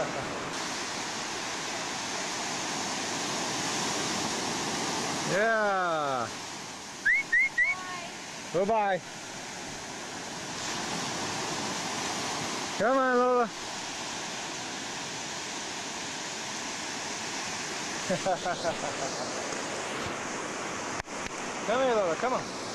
yeah. Bye bye. Come on, Lola. come here, Lola. Come on.